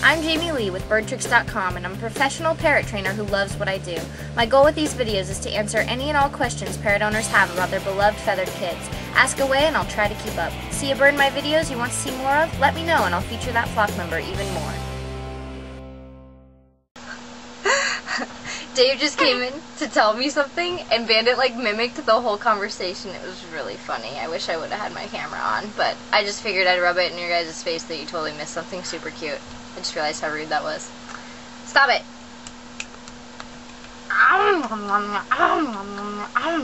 I'm Jamie Leigh with birdtricks.com and I'm a professional parrot trainer who loves what I do. My goal with these videos is to answer any and all questions parrot owners have about their beloved feathered kids. Ask away and I'll try to keep up. See a bird in my videos you want to see more of? Let me know and I'll feature that flock member even more. Dave just came in to tell me something, and Bandit like mimicked the whole conversation. It was really funny. I wish I would have had my camera on, but I just figured I'd rub it in your guys' face that you totally missed something super cute. I just realized how rude that was. Stop it!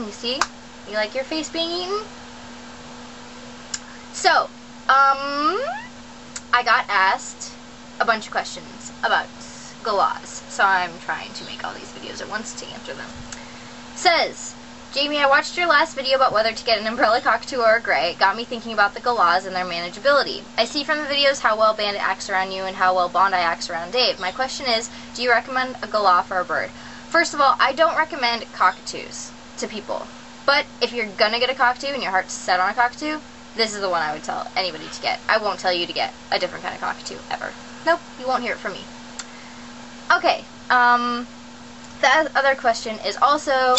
You see? You like your face being eaten? So, um, I got asked a bunch of questions about galahs, so I'm trying to make all these videos at once to answer them. Says, Jamie, I watched your last video about whether to get an umbrella cockatoo or a gray. It got me thinking about the galahs and their manageability. I see from the videos how well Bandit acts around you and how well Bondi acts around Dave. My question is, do you recommend a galah for a bird? First of all, I don't recommend cockatoos to people. But if you're gonna get a cockatoo and your heart's set on a cockatoo, this is the one I would tell anybody to get. I won't tell you to get a different kind of cockatoo, ever. Nope, you won't hear it from me. Okay, um, the other question is also,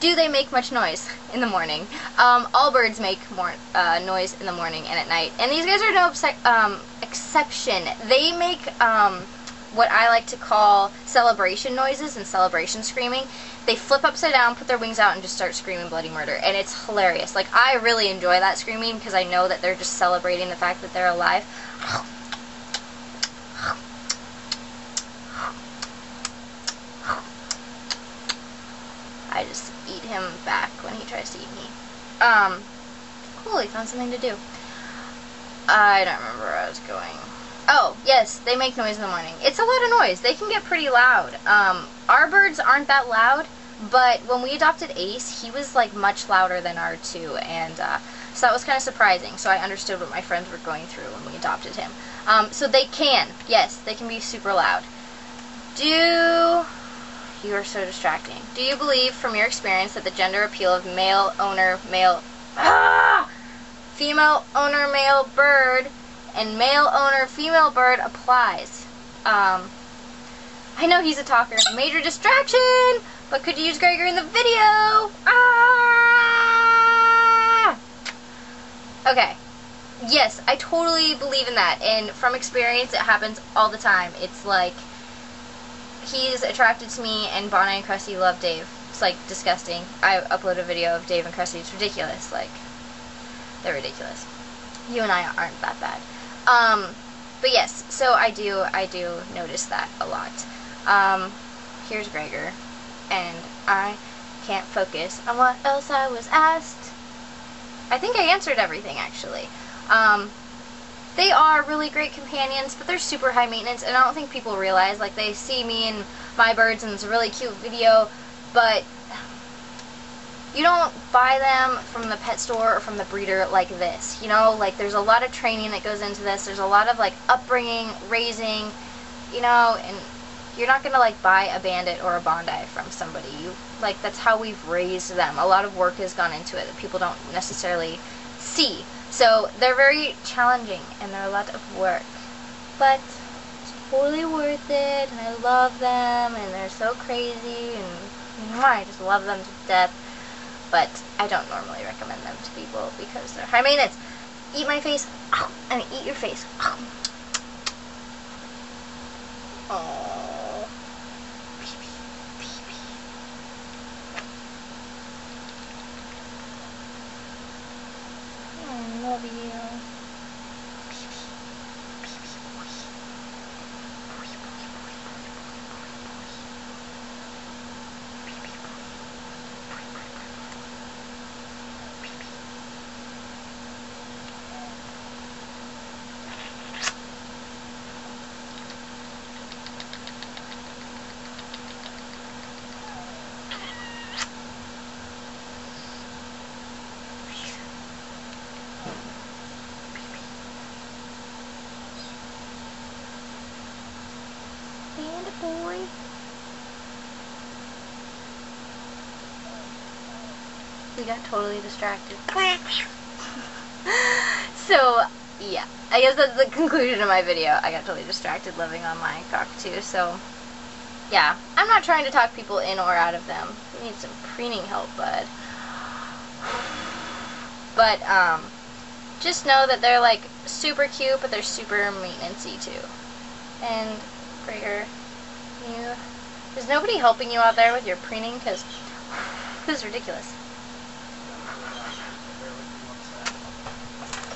do they make much noise in the morning? Um, all birds make more uh, noise in the morning and at night, and these guys are no um, exception. They make um, what I like to call celebration noises and celebration screaming. They flip upside down, put their wings out, and just start screaming bloody murder, and it's hilarious. Like, I really enjoy that screaming because I know that they're just celebrating the fact that they're alive. I just eat him back when he tries to eat me. Um, cool, he found something to do. I don't remember where I was going. Oh, yes, they make noise in the morning. It's a lot of noise. They can get pretty loud. Um, our birds aren't that loud, but when we adopted Ace, he was like much louder than our two, and uh, so that was kind of surprising. So I understood what my friends were going through when we adopted him. Um, so they can, yes, they can be super loud. Do you are so distracting. Do you believe, from your experience, that the gender appeal of male owner, male, ah, female owner, male bird, and male owner, female bird applies? Um, I know he's a talker, major distraction, but could you use Gregor in the video? Ah! Okay. Yes, I totally believe in that, and from experience, it happens all the time. It's like he's attracted to me, and Bondi and Krusty love Dave. It's like disgusting. I upload a video of Dave and Krusty. It's ridiculous. Like, they're ridiculous. You and I aren't that bad. Um, but yes, so I do, I do notice that a lot. Um, here's Gregor, and I can't focus on what else I was asked. I think I answered everything, actually. Um, they are really great companions, but they're super high maintenance, and I don't think people realize, like, they see me and my birds, and it's a really cute video, but you don't buy them from the pet store or from the breeder like this, you know, like, there's a lot of training that goes into this, there's a lot of, like, upbringing, raising, you know, and you're not gonna, like, buy a bandit or a bondi from somebody, you, like, that's how we've raised them, a lot of work has gone into it that people don't necessarily see, so they're very challenging and they're a lot of work. But it's totally worth it and I love them and they're so crazy and I just love them to death. But I don't normally recommend them to people because they're high maintenance. Eat my face. I mean, eat your face. Oh. love you. Bandit boy. We got totally distracted. so, yeah, I guess that's the conclusion of my video. I got totally distracted living on my cockatoo, so yeah, I'm not trying to talk people in or out of them. You need some preening help, bud. But, um, just know that they're, like, super cute, but they're super maintenancey, too. And, You... There's nobody helping you out there with your preening, because this is ridiculous.